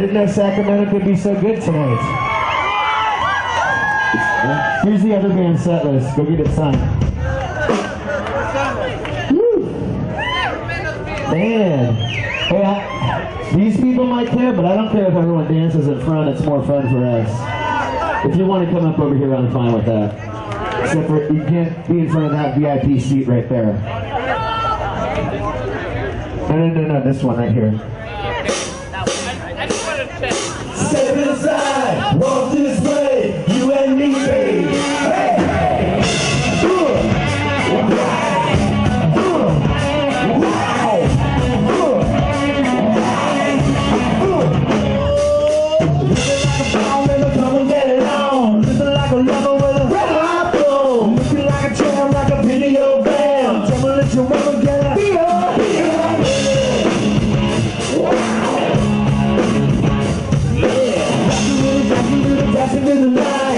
didn't know Sacramento could be so good tonight. Here's the other band set list. Go get it signed. Man. Hey, I, these people might care, but I don't care if everyone dances in front. It's more fun for us. If you want to come up over here, I'm fine with that. Except for you can't be in front of that VIP seat right there. No, no, no, no, this one right here. I, just wanted to check. Step inside. Dancing in the night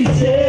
Singing